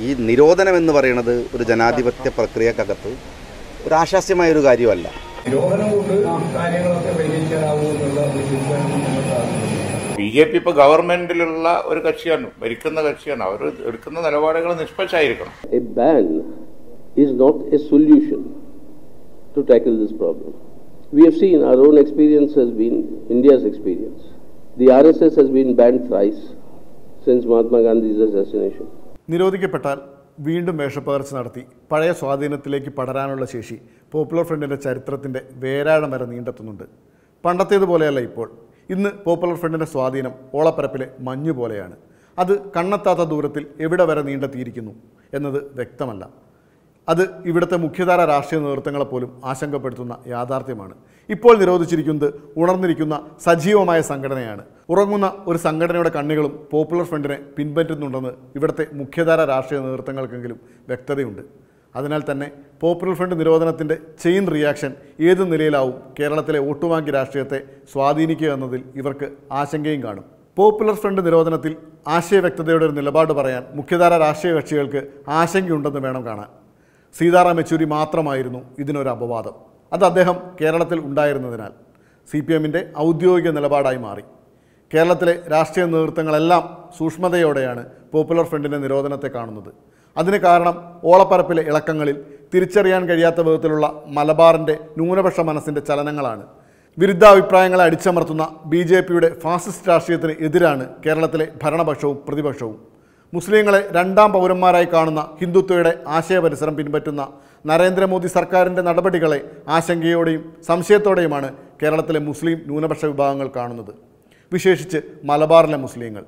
ഈ നിരോധനം എന്ന് പറയുന്നത് ഒരു ജനാധിപത്യ പ്രക്രിയക്കകത്ത് ഒരു ആശാസ്യമായ ഒരു കാര്യമല്ല ബി ജെ പി ഇപ്പോൾ ഗവൺമെന്റിലുള്ള ഒരു കക്ഷിയാണ് ഭരിക്കുന്ന കക്ഷിയാണ്. അവർ എടുക്കുന്ന നിലപാടുകൾ നിഷ്പക്ഷമായിരിക്കണം a ban is not a solution to tackle this problem we have seen our own experience has been India's experience. The RSS has been banned thrice since Mahatma Gandhi's assassination. നിരോധിക്കപ്പെട്ടാൽ വീണ്ടും വേഷപ്പകർച്ച നടത്തി. പഴയ സ്വാധീനത്തിലേക്ക് പടരാനുള്ള ശേഷി പോപ്പുലർ ഫ്രണ്ടിന്റെ ചരിത്രത്തിന്റെ വേരാഴം വരെ നീണ്ടെത്തുന്നുണ്ട്. പണ്ടത്തേതുപോലെയല്ല ഇപ്പോൾ. ഇന്ന് പോപ്പുലർ ഫ്രണ്ടിന്റെ സ്വാധീനം ഓളപ്പരപ്പിലെ മഞ്ഞു പോലെയാണ് അത് കണ്ണെത്താത്ത ദൂരത്തിൽ എവിടെ വരെ നീണ്ടെത്തിയിരിക്കുന്നു എന്നത് വ്യക്തമല്ല. അത് ഇവിടുത്തെ മുഖ്യധാര രാഷ്ട്രീയ നേതൃത്വങ്ങളെ പോലും ആശങ്കപ്പെടുത്തുന്ന യാഥാർത്ഥ്യമാണ്. ഇപ്പോൾ നിരോധിച്ചിരിക്കുന്നത് ഉണർന്നിരിക്കുന്ന സജീവമായ സംഘടനയാണ്. ഉറങ്ങുന്ന ഒരു സംഘടനയുടെ കണ്ണുകളും പോപ്പുലർ ഫ്രണ്ടിനെ പിൻപറ്റുന്നുണ്ടെന്ന് ഇവിടുത്തെ മുഖ്യധാര രാഷ്ട്രീയ നേതൃത്വങ്ങൾക്കെങ്കിലും വ്യക്തതയുണ്ട്. അതിനാൽ തന്നെ പോപ്പുലർ ഫ്രണ്ട് നിരോധനത്തിന്റെ ചെയിൻ റിയാക്ഷൻ ഏത് നിലയിലാവും കേരളത്തിലെ വോട്ടുവാങ്കി രാഷ്ട്രീയത്തെ സ്വാധീനിക്കുക എന്നതിൽ ഇവർക്ക് ആശങ്കയും കാണും. പോപ്പുലർ ഫ്രണ്ട് നിരോധനത്തിൽ ആശയവ്യക്തതയുടെ ഒരു നിലപാട് പറയാൻ മുഖ്യധാര രാഷ്ട്രീയ കക്ഷികൾക്ക് ആശങ്കയുണ്ടെന്ന് വേണം കാണാൻ. സീതാറാം യെച്ചൂരി മാത്രമായിരുന്നു ഇതിനൊരു അപവാദം. അത് അദ്ദേഹം കേരളത്തിൽ ഉണ്ടായിരുന്നതിനാൽ സി പി എമ്മിന്റെ ഔദ്യോഗിക നിലപാടായി മാറി. കേരളത്തിലെ രാഷ്ട്രീയ നേതൃത്വങ്ങളെല്ലാം സൂക്ഷ്മതയോടെയാണ് പോപ്പുലർ ഫ്രണ്ടിന്റെ നിരോധനത്തെ കാണുന്നത്. അതിന് കാരണം ഓളപ്പരപ്പിലെ ഇളക്കങ്ങളിൽ തിരിച്ചറിയാൻ കഴിയാത്ത വിധത്തിലുള്ള മലബാറിന്റെ ന്യൂനപക്ഷ മനസ്സിന്റെ ചലനങ്ങളാണ്. വിരുദ്ധാഭിപ്രായങ്ങളെ അടിച്ചമർത്തുന്ന ബി ജെ പിയുടെ ഫാസിസ്റ്റ് രാഷ്ട്രീയത്തിന് എതിരാണ് കേരളത്തിലെ ഭരണപക്ഷവും പ്രതിപക്ഷവും. മുസ്ലിങ്ങളെ രണ്ടാം പൗരന്മാരായി കാണുന്ന ഹിന്ദുത്വയുടെ ആശയപരിസരം പിൻപറ്റുന്ന നരേന്ദ്രമോദി സർക്കാരിന്റെ നടപടികളെ ആശങ്കയോടെയും സംശയത്തോടെയുമാണ് കേരളത്തിലെ മുസ്ലിം ന്യൂനപക്ഷ വിഭാഗങ്ങൾ കാണുന്നത്. വിശേഷിച്ച് മലബാറിലെ മുസ്ലിങ്ങൾ.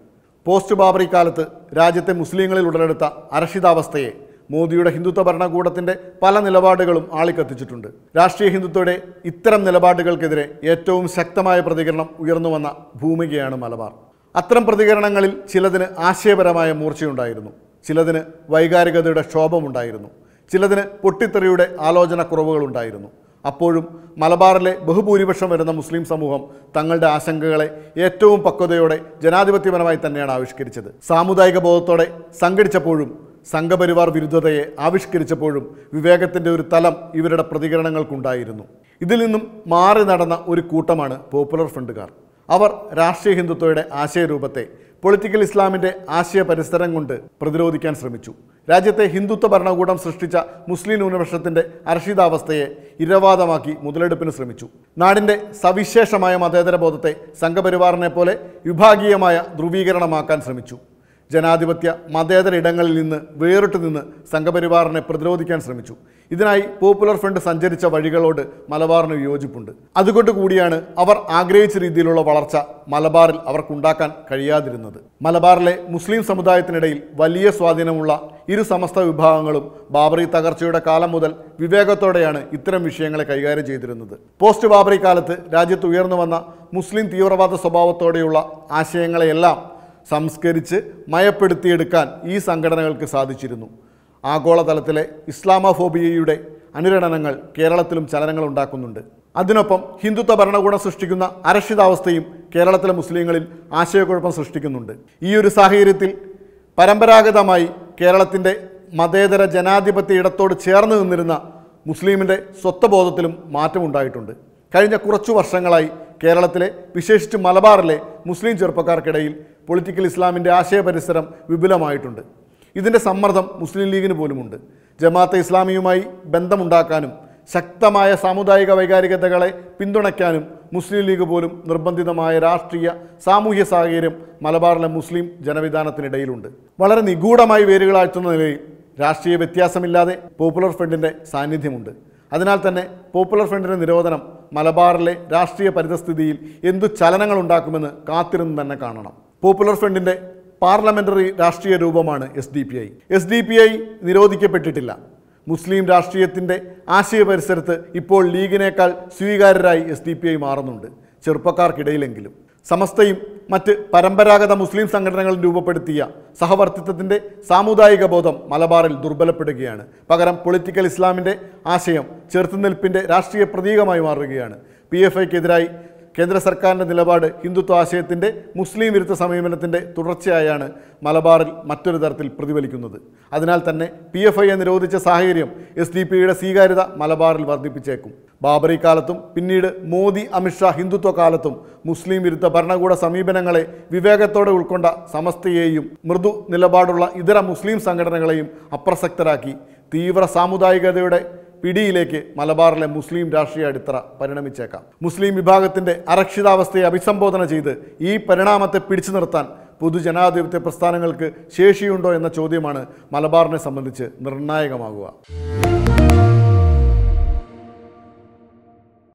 പോസ്റ്റ് ബാബറി കാലത്ത് രാജ്യത്തെ മുസ്ലിങ്ങളിൽ ഉടലെടുത്ത അരക്ഷിതാവസ്ഥയെ മോദിയുടെ ഹിന്ദുത്വ ഭരണകൂടത്തിന്റെ പല നിലപാടുകളും ആളിക്കത്തിച്ചിട്ടുണ്ട്. രാഷ്ട്രീയ ഹിന്ദുത്വയുടെ ഇത്തരം നിലപാടുകൾക്കെതിരെ ഏറ്റവും ശക്തമായ പ്രതികരണം ഉയർന്നു വന്ന ഭൂമികയാണ് മലബാർ. അത്തരം പ്രതികരണങ്ങളിൽ ചിലതിന് ആശയപരമായ മൂർച്ചയുണ്ടായിരുന്നു. ചിലതിന് വൈകാരികതയുടെ ക്ഷോഭമുണ്ടായിരുന്നു. ചിലതിന് പൊട്ടിത്തെറിയുടെ ആലോചനക്കുറവുകളുണ്ടായിരുന്നു. അപ്പോഴും മലബാറിലെ ബഹുഭൂരിപക്ഷം വരുന്ന മുസ്ലിം സമൂഹം തങ്ങളുടെ ആശങ്കകളെ ഏറ്റവും പക്വതയോടെ ജനാധിപത്യപരമായി തന്നെയാണ് ആവിഷ്കരിച്ചത്. സാമുദായിക ബോധത്തോടെ സംഘടിച്ചപ്പോഴും സംഘപരിവാർ വിരുദ്ധതയെ ആവിഷ്കരിച്ചപ്പോഴും വിവേകത്തിന്റെ ഒരു തലം ഇവരുടെ പ്രതികരണങ്ങൾക്കുണ്ടായിരുന്നു. ഇതിൽ നിന്നും മാറി നടന്ന ഒരു കൂട്ടമാണ് പോപ്പുലർ ഫ്രണ്ടുകാർ. അവർ രാഷ്ട്രീയ ഹിന്ദുത്വയുടെ ആശയരൂപത്തെ പൊളിറ്റിക്കൽ ഇസ്ലാമിന്റെ ആശയ പരിസരം കൊണ്ട് പ്രതിരോധിക്കാൻ ശ്രമിച്ചു. രാജ്യത്തെ ഹിന്ദുത്വ ഭരണകൂടം സൃഷ്ടിച്ച മുസ്ലിം ന്യൂനപക്ഷത്തിന്റെ അരക്ഷിതാവസ്ഥയെ ഇരവാദമാക്കി മുതലെടുപ്പിന് ശ്രമിച്ചു. നാടിന്റെ സവിശേഷമായ മതേതര ബോധത്തെ സംഘപരിവാറിനെ പോലെ വിഭാഗീയമായ ധ്രുവീകരണമാക്കാൻ ശ്രമിച്ചു. ജനാധിപത്യ മതേതര ഇടങ്ങളിൽ നിന്ന് വേറിട്ട് നിന്ന് സംഘപരിവാറിനെ പ്രതിരോധിക്കാൻ ശ്രമിച്ചു. ഇതിനായി പോപ്പുലർ ഫ്രണ്ട് സഞ്ചരിച്ച വഴികളോട് മലബാറിന് വിയോജിപ്പുണ്ട് അതുകൊണ്ട് കൂടിയാണ് അവർ ആഗ്രഹിച്ച രീതിയിലുള്ള വളർച്ച മലബാറിൽ അവർക്കുണ്ടാക്കാൻ കഴിയാതിരുന്നത്. മലബാറിലെ മുസ്ലിം സമുദായത്തിനിടയിൽ വലിയ സ്വാധീനമുള്ള ഇരു സമസ്ത വിഭാഗങ്ങളും ബാബറി തകർച്ചയുടെ കാലം മുതൽ വിവേകത്തോടെയാണ് ഇത്തരം വിഷയങ്ങളെ കൈകാര്യം ചെയ്തിരുന്നത്. പോസ്റ്റ് ബാബറി കാലത്ത് രാജ്യത്ത് ഉയർന്നു വന്ന മുസ്ലിം തീവ്രവാദ സ്വഭാവത്തോടെയുള്ള ആശയങ്ങളെയെല്ലാം സംസ്കരിച്ച് മയപ്പെടുത്തിയെടുക്കാൻ ഈ സംഘടനകൾക്ക് സാധിച്ചിരുന്നു. ആഗോളതലത്തിലെ ഇസ്ലാമോഫോബിയയുടെ അനുരണനങ്ങൾ കേരളത്തിലും ചലനങ്ങൾ ഉണ്ടാക്കുന്നുണ്ട്. അതിനൊപ്പം ഹിന്ദുത്വ ഭരണകൂടം സൃഷ്ടിക്കുന്ന അരക്ഷിതാവസ്ഥയും കേരളത്തിലെ മുസ്ലിങ്ങളിൽ ആശയക്കുഴപ്പം സൃഷ്ടിക്കുന്നുണ്ട്. ഈ ഒരു സാഹചര്യത്തിൽ പരമ്പരാഗതമായി കേരളത്തിന്റെ മതേതര ജനാധിപത്യ ഇടത്തോട് ചേർന്ന് നിന്നിരുന്ന മുസ്ലിമിന്റെ സ്വത്വബോധത്തിലും മാറ്റമുണ്ടായിട്ടുണ്ട്. കഴിഞ്ഞ കുറച്ചു വർഷങ്ങളായി കേരളത്തിലെ വിശേഷിച്ച് മലബാറിലെ മുസ്ലിം ചെറുപ്പക്കാർക്കിടയിൽ പൊളിറ്റിക്കൽ ഇസ്ലാമിന്റെ ആശയ പരിസരം വിപുലമായിട്ടുണ്ട്. ഇതിന്റെ സമ്മർദ്ദം മുസ്ലിം ലീഗിന് പോലുമുണ്ട്. ജമാഅത്തെ ഇസ്ലാമിയുമായി ബന്ധമുണ്ടാക്കാനും ശക്തമായ സാമുദായിക വൈകാരികതകളെ പിന്തുണയ്ക്കാനും മുസ്ലിം ലീഗ് പോലും നിർബന്ധിതമായ രാഷ്ട്രീയ സാമൂഹ്യ സാഹചര്യം മലബാറിലെ മുസ്ലിം ജനവിധാനത്തിനിടയിലുണ്ട്. വളരെ നിഗൂഢമായി വേരുകളാഴ്ത്തുന്ന നിലയിൽ രാഷ്ട്രീയ വ്യത്യാസമില്ലാതെ പോപ്പുലർ ഫ്രണ്ടിന്റെ സാന്നിധ്യമുണ്ട്. അതിനാൽ തന്നെ പോപ്പുലർ ഫ്രണ്ടിന്റെ നിരോധനം മലബാറിലെ രാഷ്ട്രീയ പരിതസ്ഥിതിയിൽ എന്തു ചലനങ്ങൾ ഉണ്ടാക്കുമെന്ന് കാത്തിരുന്ന് തന്നെ കാണണം. പോപ്പുലർ ഫ്രണ്ടിന്റെ പാർലമെന്ററി രാഷ്ട്രീയ രൂപമാണ് S D P I S D P I നിരോധിക്കപ്പെട്ടിട്ടില്ല. മുസ്ലിം രാഷ്ട്രീയത്തിന്റെ ആശയ പരിസരത്ത് ഇപ്പോൾ ലീഗിനേക്കാൾ സ്വീകാര്യരായി എസ് ഡി പി ഐ മാറുന്നുണ്ട്. ചെറുപ്പക്കാർക്കിടയിലെങ്കിലും. സമസ്തയും മറ്റ് പരമ്പരാഗത മുസ്ലിം സംഘടനകൾ രൂപപ്പെടുത്തിയ സഹവർത്തിത്വത്തിന്റെ സാമുദായിക ബോധം മലബാറിൽ ദുർബലപ്പെടുകയാണ്. പകരം പൊളിറ്റിക്കൽ ഇസ്ലാമിന്റെ ആശയം ചെറുത്തുനിൽപ്പിന്റെ രാഷ്ട്രീയ പ്രതീകമായി മാറുകയാണ്. പി എഫ് ഐക്കെതിരായി കേന്ദ്ര സർക്കാരിന്റെ നിലപാട് ഹിന്ദുത്വ ആശയത്തിന്റെ മുസ്ലിം വിരുദ്ധ സമീപനത്തിന്റെ തുടർച്ചയായാണ് മലബാറിൽ മറ്റൊരു തരത്തിൽ പ്രതിഫലിക്കുന്നത്. അതിനാൽ തന്നെ പി എഫ് ഐയെ നിരോധിച്ച സാഹചര്യം എസ് ഡി പിയുടെ സ്വീകാര്യത മലബാറിൽ വർദ്ധിപ്പിച്ചേക്കും. ബാബറി കാലത്തും പിന്നീട് മോദി അമിത്ഷാ ഹിന്ദുത്വ കാലത്തും മുസ്ലിം വിരുദ്ധ ഭരണകൂട സമീപനങ്ങളെ വിവേകത്തോടെ ഉൾക്കൊണ്ട സമസ്തയെയും മൃദു നിലപാടുള്ള ഇതര മുസ്ലിം സംഘടനകളെയും അപ്രസക്തരാക്കി. തീവ്ര സാമുദായികതയുടെ പിടിയിലേക്ക് മലബാറിലെ മുസ്ലിം രാഷ്ട്രീയ അടിത്തറ പരിണമിച്ചേക്കാം. മുസ്ലിം വിഭാഗത്തിന്റെ അരക്ഷിതാവസ്ഥയെ അഭിസംബോധന ചെയ്ത് ഈ പരിണാമത്തെ പിടിച്ചു നിർത്താൻ പൊതുജനാധിപത്യ പ്രസ്ഥാനങ്ങൾക്ക് ശേഷിയുണ്ടോ എന്ന ചോദ്യമാണ് മലബാറിനെ സംബന്ധിച്ച് നിർണായകമാകുക.